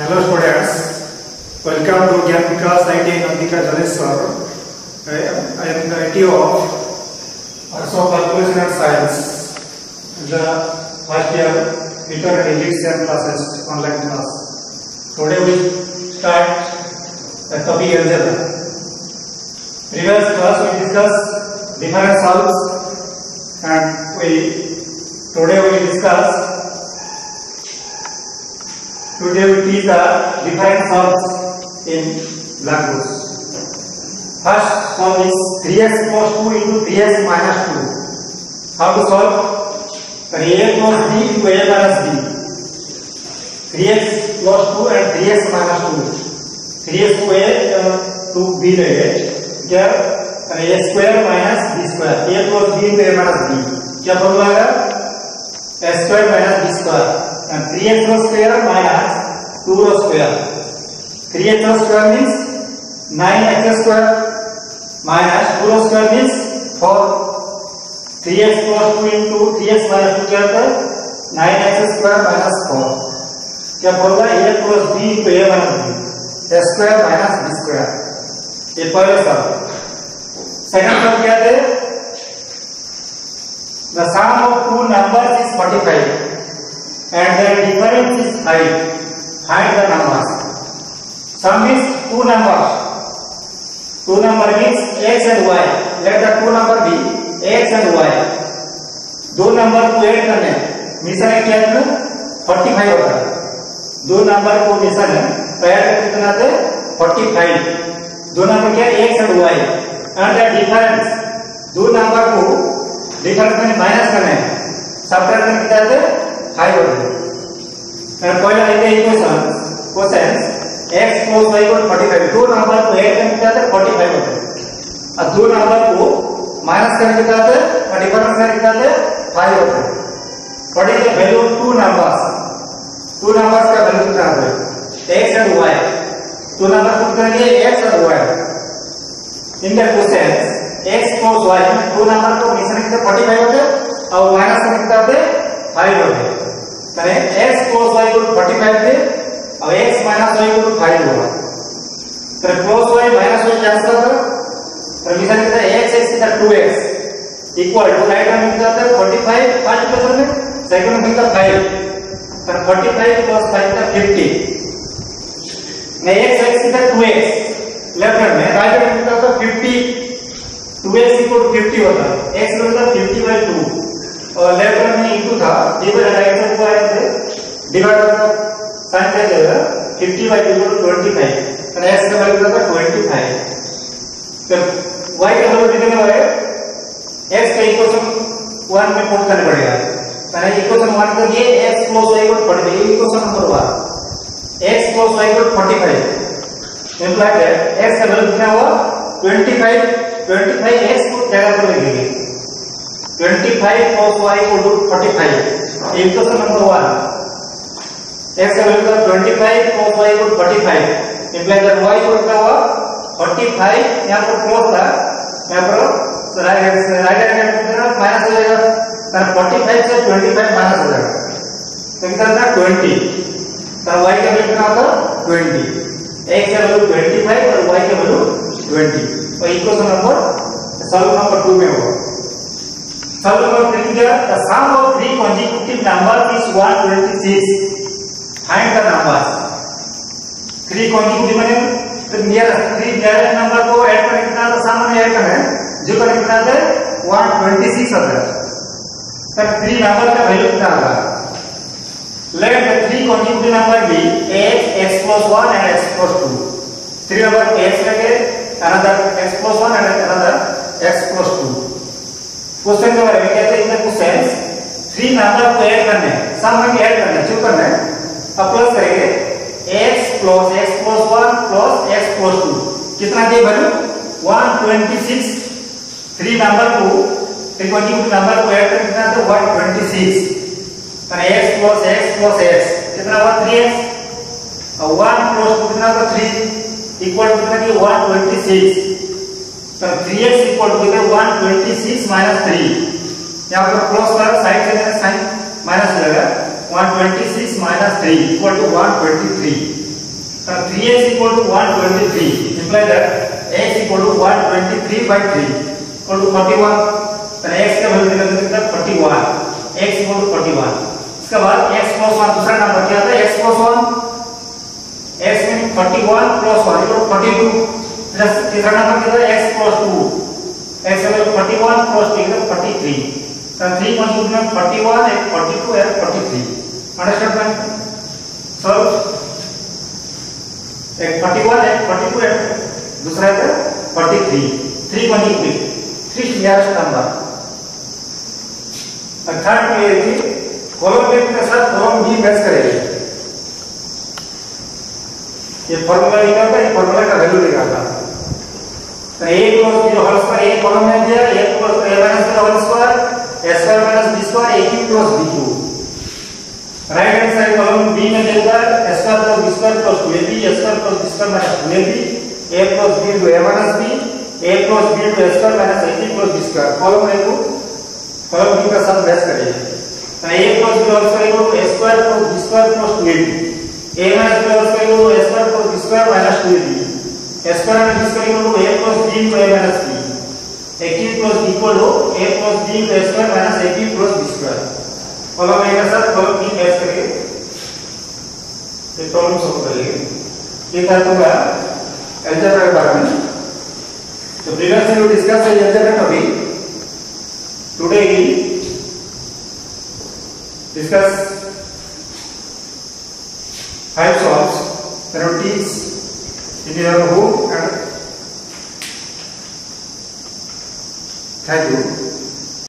Hello students, welcome to Gyan Vikas ITI Nandika Jaleswar. I am the IT of Arts of Calculation and Science. The first year Peter and Egyptian classes, online class. Today we start the topic algebra. Previous class we discussed different solves and we today we discuss Today we teach the different solves in blackboards. First solve is 3x plus 2 into 3x minus 2. How to solve? Then plus b into a minus b. 3x plus 2 and 3x minus 2. 3x को a to b लेंगे क्या a square minus b square a plus b into a minus b क्या formula आएगा a square minus b square and 3x whole square minus 2 whole square 3x whole square means 9x square minus 2 whole square means 4 3x plus 2 into 3x minus 2 क्या होता है 9x square minus 4 क्या बोल रहा है a plus b into a minus b a square minus b square ये पहले सब सेकंड सब क्या है the sum of two numbers is 45 and their difference is 5. Find the numbers. Sum is two numbers. Two number means x and y. Let the two number be x and y. दो number को add करने मिशन क्या है forty five होता है दो number को मिशन है ऐड कितना थे फोर्टी फाइव दो नंबर क्या x and y and the difference दो नंबर को डिफरेंस में माइनस करने सब्ट्रैक्ट करने कितना थे equation question x plus y equal 45 दो नंबर को ऐड करके कितना थे 45 होते हैं और दो नंबर को माइनस करके कितना थे और डिफरेंस करके कितना थे 5 होते हैं what is the value of two numbers two numbers का वैल्यू कितना है x and y. Two number put करेंगे x और y. In the question x plus y दो नंबर को मिश्रण कितने 45 होते और माइनस करके कितना होते 5 होते करें x प्लस y इक्वल 45 थे अब x माइनस y इक्वल 5 होगा फिर plus y minus y cancel होगा फिर मिश्रण कितना? x x कितना? 2x equal to right hand कितना होता है 45 फ़र्स्ट इक्वेशन में सेकंड में कितना 5 फिर 45 प्लस 5 का 50 नहीं x x कितना? 2x लेफ़्ट हैंड में राइट हैंड में कितना होता है 50 2x इक्वल टू 50 होता है। x का मतलब 50 बाय 2 और लेफ़्ट में था। डिवाइड राइट साइड को आए थे डिवाइड होगा साइन क्या जाएगा 50 बाय 2 इक्वल टू 25 और x का वैल्यू होगा 25 फिर y का वैल्यू कितना होगा x का इक्वेशन 1 में पुट करना पड़ेगा। मैंने इक्वेशन 1 कर दिए x plus y equal 45 equation number 1 x plus y equal 45 imply that x का वैल्यू कितना हुआ? 25 25 x को जगह पर लिखेंगे 25 plus y equal to 45 equation number 1 x का वैल्यू का 25 plus y equal to 45 imply that y equal क्या हुआ 45 यहाँ पर प्लस था यहाँ पर राइट हैंड माइनस हो जाएगा? तर 45 से 25 माइनस हो जाएगा. तो कितना था 20 तर y का वैल्यू कितना होगा? 20 x का वैल्यू 25 और y का वैल्यू 20 और इक्वेशन नंबर सॉल्व नंबर 2 में होगा. नंबर 3 क्या the sum of three consecutive numbers is 126 find the numbers three consecutive माने तो नियरेस्ट थ्री नियरेस्ट नंबर को ऐड करके कितना तो सामने ऐड करना है जो करके कितना आता है 126 आता है तब थ्री नंबर का वैल्यू कितना होगा let the three consecutive number be x x plus 1 and x plus 2 three number x लेके another x plus 1 and another x plus 2 question के बारे में हैं इन क्वेश्चन थ्री नंबर को ऐड करने। सब में ऐड करना जो करना है। अब प्लस करेंगे। X plus x plus 1 plus x plus 2 कितना दिए वैल्यू 126 थ्री नंबर को थ्री consecutive नंबर को ऐड करके कितना आता है 126 અને x plus x plus x कितना हुआ? 3x और 1 plus 2 कितना होगा 3 इक्वल टू कितना की 126 तो 3x इक्वल टू कितना? 126 माइनस 3 यहाँ पर प्लस कर साइड से साइन माइनस हो जाएगा 126 minus 3 equal to 123 3x equal to 123 imply that x equal to 123 by 3 equal to 41 then x का वैल्यू निकल सकता है 41 x equal to 41 इसके बाद x plus 1 दूसरा नंबर क्या था x plus 1 x means 41 plus 1 equal to 42 plus तीसरा नंबर क्या था x plus 2 x equal to 41 plus 2 equal to 43 then 3 multiplied में 41 and 42 and 43 understand man solve एक 41 एक 42 एक दूसरा है 43 3 multiplied 3 nearest number. थर्ड में ये कि कॉलम ए के साथ कॉलम बी मैच करेंगे. ये फॉर्मूला निकालता है फॉर्मूला का वैल्यू निकालता तो a plus b whole square A column में दिया a plus a minus b whole square a square minus b square a cube plus b cube right hand side column B में है square plus b square plus 2ab a square plus b square minus 2ab a plus b into a minus b a plus b into a square minus a cube plus b square column A को column B का सब match करेंगे तो a plus b equal to a square plus b square plus 2ab a minus b equal to a square plus b square minus 2ab a square minus b square equal to a plus b into a minus b a cube plus b equal to a plus b into a square minus a cube plus b square column A के साथ column b match करेंगे ये problem solve करेंगे ये था तुम्हारा algebra के बारे में तो previously we discuss algebra topic today we discuss five solves penalties in your book and I do.